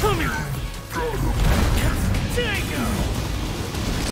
coming!